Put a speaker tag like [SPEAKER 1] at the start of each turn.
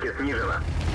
[SPEAKER 1] проспект Нижина.